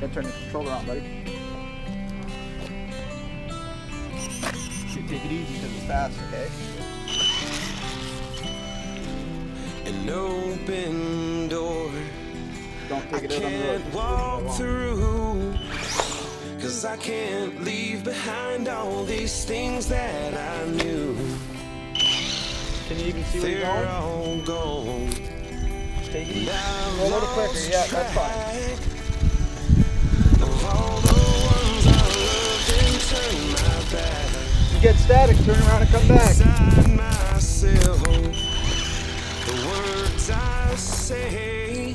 Gotta turn the controller on, buddy. Take it easy because it's fast, okay? An open door Don't I take it out on the road. can't Just walk through Cause I can't leave behind all these things that I knew. Can you even see where you're They're going? all gone Just take it easy. I've Go a little quicker. Yeah, that's fine. Static, turn around and come back. myself. The words I say,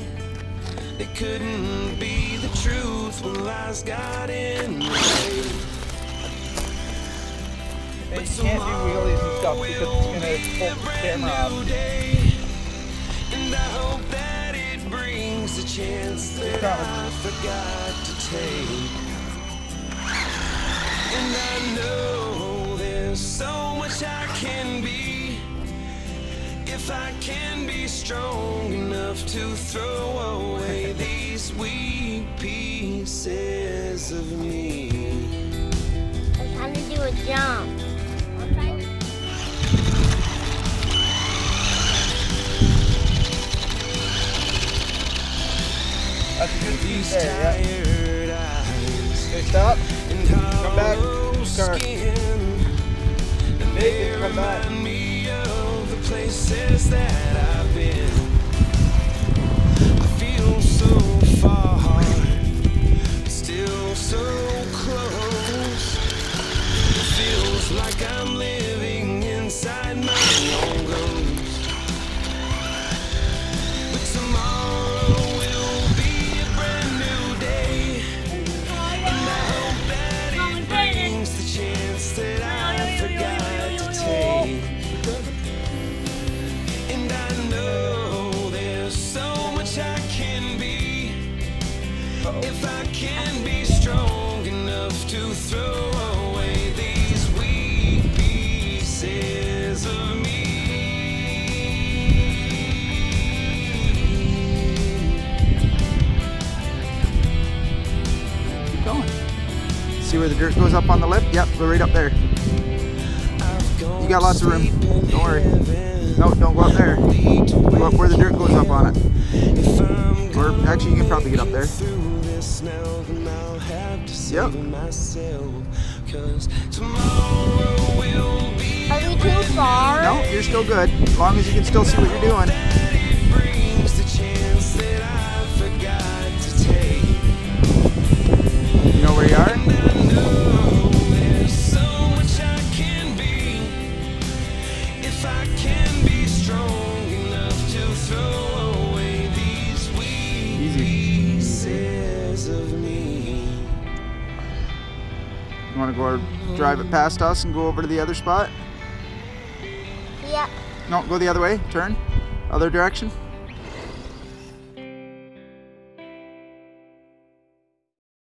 they couldn't be the truth when lies got in the way. And you can't do wheelies and stuff because it's gonna pull the camera off. Day, and I hope that it brings a chance that I forgot to take. And I know there's so much I can be if I can be strong enough to throw away these weak pieces of me. I'm trying to do a jump. That's a good These piece yeah. tired eyes Okay, stop. Come back. hollow Car. skin. Make it, come back. See where the dirt goes up on the lip? Yep, go right up there. You got lots of room. Don't worry. No, don't go up there. Go up where the dirt goes up on it. Or actually, you can probably get up there. Yep. Are we too far? No, you're still good. As long as you can still see what you're doing. You want to go drive it past us and go over to the other spot? Yeah. No, go the other way. Turn. Other direction.